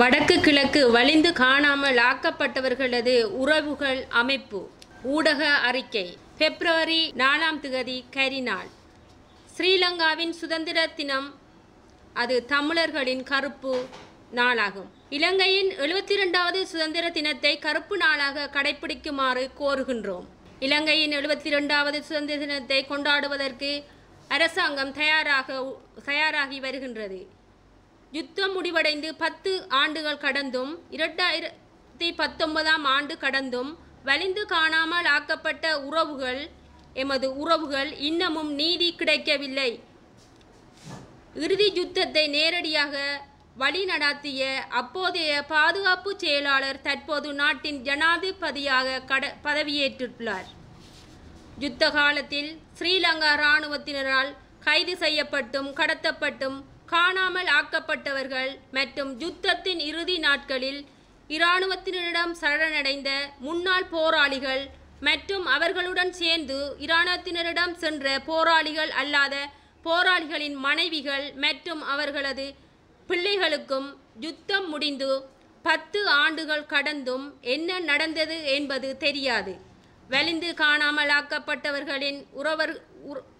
வடக்கு கிழக்கு வலிந்து காணாமல் ஆக்கப்பட்டவர்களது உறவுகள் அமைப்பு. ஊடக அறிக்கை. பிப்ரவரி நாலாம் திகதி கரிநாள் ஸ்ரீலங்காவின் சுதந்திர தினம். அது தமிழர்களின் கருப்பு நாளாகும். இலங்கையின் எழுபத்தி இரண்டாவது சுதந்திர தினத்தை கருப்பு நாளாக கடைபிடிக்குமாறு கோருகின்றோம். இலங்கையின் எழுபத்தி இரண்டாவது சுதந்திர தினத்தை கொண்டாடுவதற்கு அரசாங்கம் தயாராக தயாராகி வருகின்றது. யுத்தம் முடிவடைந்து பத்து ஆண்டுகள் கடந்தும் இரண்டாயிரத்தி பத்தொன்பதாம் ஆண்டு கடந்தும் வலிந்து காணாமல் ஆக்கப்பட்ட உறவுகள் எமது உறவுகள் இன்னமும் நீதி கிடைக்கவில்லை. இறுதி யுத்தத்தை நேரடியாக வழிநடாத்திய அப்போதைய பாதுகாப்பு செயலாளர் தற்போது நாட்டின் ஜனாதிபதியாக கட பதவியேற்றுள்ளார். யுத்த காலத்தில் ஸ்ரீலங்கா இராணுவத்தினரால் கைது செய்யப்பட்டும் கடத்தப்பட்டும் காணாமல் ஆக்கப்பட்டவர்கள் மற்றும் யுத்தத்தின் இறுதி நாட்களில் இராணுவத்தினரிடம் சரணடைந்த முன்னாள் போராளிகள் மற்றும் அவர்களுடன் சேர்ந்து இராணுவத்தினரிடம் சென்ற போராளிகள் அல்லாத போராளிகளின் மனைவிகள் மற்றும் அவர்களது பிள்ளைகளுக்கும் யுத்தம் முடிந்து பத்து ஆண்டுகள் கடந்தும் என்ன நடந்தது என்பது தெரியாது. வலிந்து காணாமலாக்கப்பட்டவர்களின் உறவர்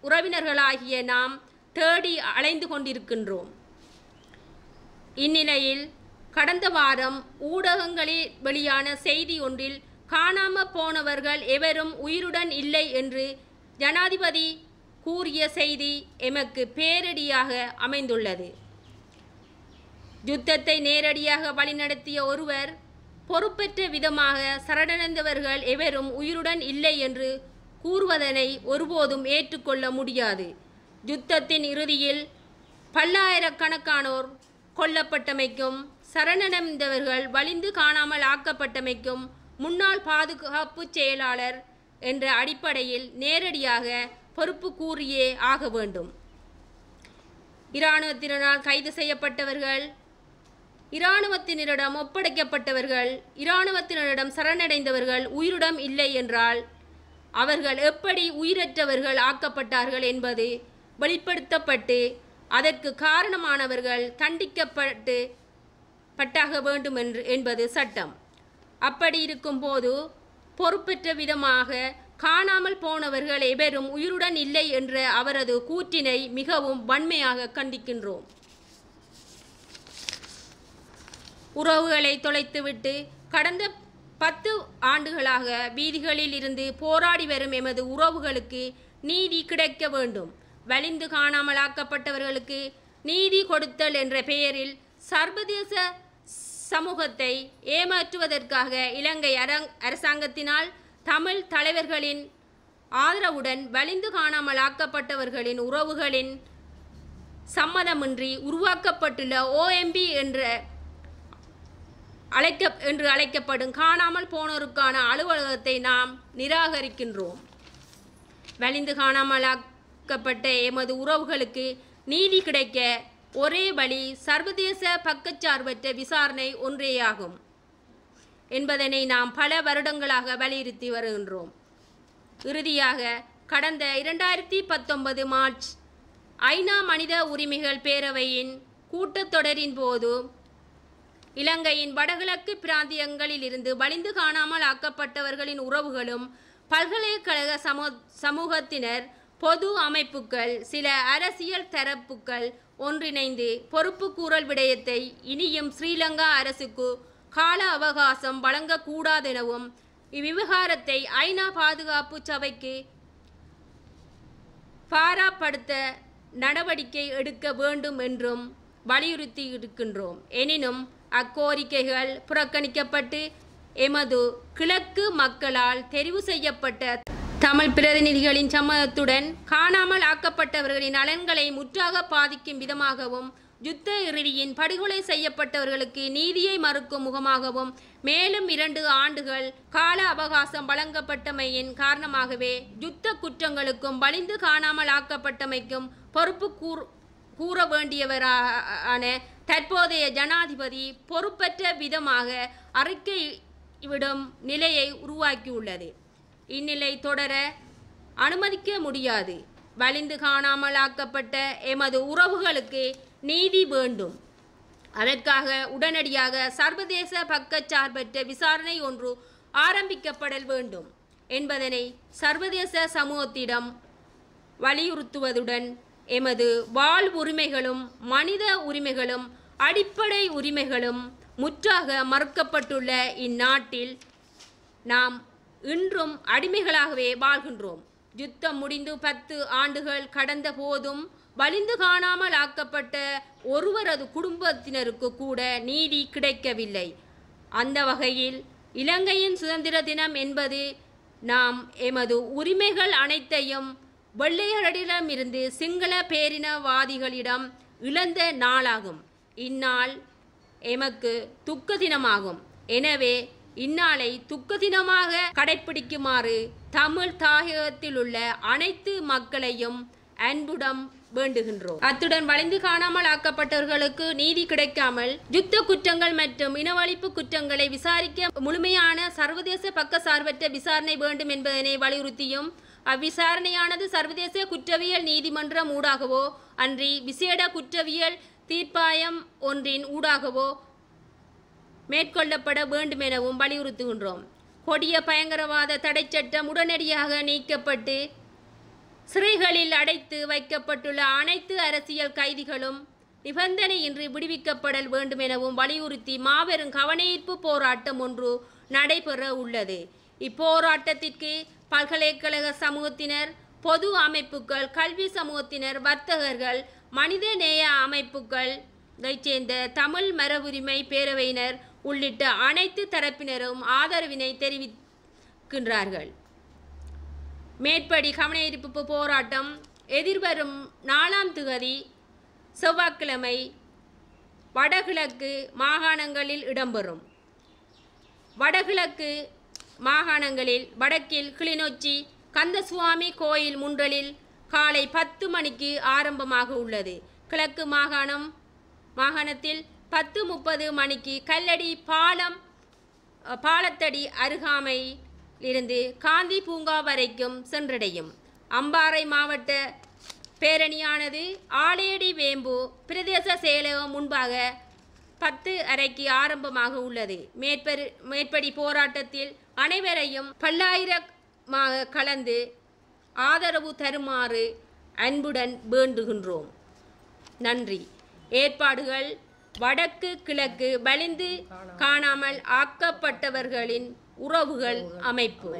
உறவினர்களாகிய நாம் தேடி அலைந்து கொண்டிருக்கின்றோம். இந்நிலையில் கடந்த வாரம் ஊடகங்களில் வெளியான செய்தி ஒன்றில் காணாம போனவர்கள் எவரும் உயிருடன் இல்லை என்று ஜனாதிபதி கூறிய செய்தி எமக்கு பேரடியாக அமைந்துள்ளது. யுத்தத்தை நேரடியாக வழிநடத்திய ஒருவர் பொறுப்பற்ற விதமாக சரணடைந்தவர்கள் எவரும் உயிருடன் இல்லை என்று கூறுவதனை ஒருபோதும் ஏற்றுக்கொள்ள முடியாது. யுத்தத்தின் இறுதியில் பல்லாயிரக்கணக்கானோர் கொல்லப்பட்டமைக்கும் சரணடைந்தவர்கள் வலிந்து காணாமல் ஆக்கப்பட்டமைக்கும் முன்னாள் பாதுகாப்பு செயலாளர் என்ற அடிப்படையில் நேரடியாக பொறுப்பு கூறியே ஆக வேண்டும். இராணுவத்தினரால் கைது செய்யப்பட்டவர்கள் இராணுவத்தினரிடம் ஒப்படைக்கப்பட்டவர்கள் இராணுவத்தினரிடம் சரணடைந்தவர்கள் உயிருடம் இல்லை என்றால் அவர்கள் எப்படி உயிரற்றவர்கள் ஆக்கப்பட்டார்கள் என்பது வெளிப்படுத்தப்பட்டு அதற்கு காரணமானவர்கள் தண்டிக்கப்பட்டு பட்டாக வேண்டும் என்று என்பது சட்டம். அப்படி இருக்கும்போது பொறுப்பற்ற விதமாக காணாமல் போனவர்கள் எவரும் உயிருடன் இல்லை என்ற அவரது கூற்றினை மிகவும் வன்மையாக கண்டிக்கின்றோம். உறவுகளை தொலைத்துவிட்டு கடந்த பத்து ஆண்டுகளாக வீதிகளில் இருந்து போராடி வரும் எமது உறவுகளுக்கு நீதி கிடைக்க வேண்டும். வலிந்து காணாமலாக்கப்பட்டவர்களுக்கு நீதி கொடுத்தல் என்ற பெயரில் சர்வதேச சமூகத்தை ஏமாற்றுவதற்காக இலங்கை அரங் அரசாங்கத்தினால் தமிழ் தலைவர்களின் ஆதரவுடன் வலிந்து காணாமலாக்கப்பட்டவர்களின் உறவுகளின் சம்மதமின்றி உருவாக்கப்பட்டுள்ள ஓஎம்பி என்ற அழைக்க என்று அழைக்கப்படும் காணாமல் போனோருக்கான அலுவலகத்தை நாம் நிராகரிக்கின்றோம். வலிந்து பாதிக்கப்பட்ட எமது உறவுகளுக்கு நீதி கிடைக்க ஒரே வழி சர்வதேச பக்கச்சார்பற்ற விசாரணை ஒன்றேயாகும் என்பதனை நாம் பல வருடங்களாக வலியுறுத்தி வருகின்றோம். இறுதியாக கடந்த இரண்டாயிரத்தி பத்தொன்பது மார்ச் ஐநா மனித உரிமைகள் பேரவையின் கூட்டத்தொடரின் போது இலங்கையின் வடகிழக்கு பிராந்தியங்களில் இருந்து வலிந்து காணாமல் ஆக்கப்பட்டவர்களின் உறவுகளும் பல்கலைக்கழக சமூ சமூகத்தினர் பொது அமைப்புகள் சில அரசியல் தரப்புகள் ஒன்றிணைந்து பொறுப்பு கூறல் விடயத்தை இனியும் ஸ்ரீலங்கா அரசுக்கு கால அவகாசம் வழங்கக்கூடாதெனவும் இவ்விவகாரத்தை ஐநா பாதுகாப்பு சபைக்கு பாராப்படுத்த நடவடிக்கை எடுக்க வேண்டும் என்றும் வலியுறுத்தி இருக்கின்றோம் எனினும் அக்கோரிக்கைகள் புறக்கணிக்கப்பட்டு எமது கிழக்கு மக்களால் தெரிவு செய்யப்பட்ட தமிழ் பிரதிநிதிகளின் சம்மதத்துடன் காணாமல் ஆக்கப்பட்டவர்களின் நலன்களை முற்றாக பாதிக்கும் விதமாகவும் யுத்த இறுதியின் படுகொலை செய்யப்பட்டவர்களுக்கு நீதியை மறுக்கும் முகமாகவும் மேலும் இரண்டு ஆண்டுகள் கால அவகாசம் வழங்கப்பட்டமையின் காரணமாகவே யுத்த குற்றங்களுக்கும் வலிந்து காணாமல் ஆக்கப்பட்டமைக்கும் பொறுப்பு கூர் கூற வேண்டியவரான தற்போதைய ஜனாதிபதி பொறுப்பற்ற விதமாக அறிக்கை விடும் நிலையை உருவாக்கியுள்ளது. இந்நிலை தொடர அனுமதிக்க முடியாது. வலிந்து காணாமலாக்கப்பட்ட எமது உறவுகளுக்கு நீதி வேண்டும். அதற்காக உடனடியாக சர்வதேச பக்கச்சார்பற்ற விசாரணை ஒன்று ஆரம்பிக்கப்படல் வேண்டும் என்பதனை சர்வதேச சமூகத்திடம் வலியுறுத்துவதுடன் எமது வாழ்வுரிமைகளும் மனித உரிமைகளும் அடிப்படை உரிமைகளும் முற்றாக மறுக்கப்பட்டுள்ள இந்நாட்டில் நாம் இன்றும் அடிமைகளாகவே வாழ்கின்றோம். யுத்தம் முடிந்து பத்து ஆண்டுகள் கடந்த போதும் வலிந்து காணாமல் ஆக்கப்பட்ட ஒருவரது குடும்பத்தினருக்கு கூட நீதி கிடைக்கவில்லை. அந்த வகையில் இலங்கையின் சுதந்திர தினம் என்பது நாம் எமது உரிமைகள் அனைத்தையும் வெள்ளையரிடமிருந்து சிங்கள பேரினவாதிகளிடம் இழந்த நாளாகும். இந்நாள் எமக்கு துக்க தினமாகும். எனவே இந்நாளை துக்க தினமாக கடைப்பிடிக்குமாறு தமிழ் தாயகத்தில் உள்ள அனைத்து மக்களையும் அன்புடன் வேண்டுகின்றோம். அத்துடன் வளைந்து காணாமல் ஆக்கப்பட்டவர்களுக்கு நீதி கிடைக்காமல் யுத்த குற்றங்கள் மற்றும் இனவழிப்பு குற்றங்களை விசாரிக்க முழுமையான சர்வதேச பக்க சார்பற்ற விசாரணை வேண்டும் என்பதனை வலியுறுத்தியும் அவ்விசாரணையானது சர்வதேச குற்றவியல் நீதிமன்றம் ஊடாகவோ அன்றி விசேட குற்றவியல் தீர்ப்பாயம் ஒன்றின் ஊடாகவோ மேற்கொள்ளப்பட வேண்டும் எனவும் வலியுறுத்துகின்றோம். கொடிய பயங்கரவாத தடை சட்டம் உடனடியாக நீக்கப்பட்டு சிறைகளில் அடைத்து வைக்கப்பட்டுள்ள அனைத்து அரசியல் கைதிகளும் நிபந்தனையின்றி விடுவிக்கப்படல் வேண்டும் எனவும் வலியுறுத்தி மாபெரும் கவனஈர்ப்பு போராட்டம் ஒன்று நடைபெற உள்ளது. இப்போராட்டத்திற்கு பல்கலைக்கழக சமூகத்தினர் பொது அமைப்புகள் கல்வி சமூகத்தினர் வர்த்தகர்கள் மனிதநேய அமைப்புகள் சேர்ந்த தமிழ் மரபுரிமை பேரவையினர் உள்ளிட்ட அனைத்து தரப்பினரும் ஆதரவினை தெரிவிக்கின்றார்கள். மேற்படி கவனஈர்ப்பு போராட்டம் எதிர்வரும் நாலாம் திகதி செவ்வாய்க்கிழமை வடகிழக்கு மாகாணங்களில் இடம்பெறும். வடகிழக்கு மாகாணங்களில் வடக்கில் கிளிநொச்சி கந்தசுவாமி கோயில் முன்றலில் காலை பத்து மணிக்கு ஆரம்பமாக உள்ளது. கிழக்கு மாகாணம் மாகாணத்தில் பத்து முப்பது மணிக்கு கல்லடி பாலம் பாலத்தடி அருகாமையில் இருந்து காந்தி பூங்கா வரைக்கும் சென்றடையும். அம்பாறை மாவட்ட பேரணியானது ஆலேடி வேம்பு பிரதேச செயலகம் முன்பாக பத்து அறைக்கு ஆரம்பமாக உள்ளது. மேற்பரு மேற்படி போராட்டத்தில் அனைவரையும் பல்லாயிரமாக கலந்து ஆதரவு தருமாறு அன்புடன் வேண்டுகின்றோம். நன்றி. ஏற்பாடுகள் வடக்கு கிழக்கு வலிந்து காணாமல் ஆக்கப்பட்டவர்களின் உறவுகள் அமைப்பு.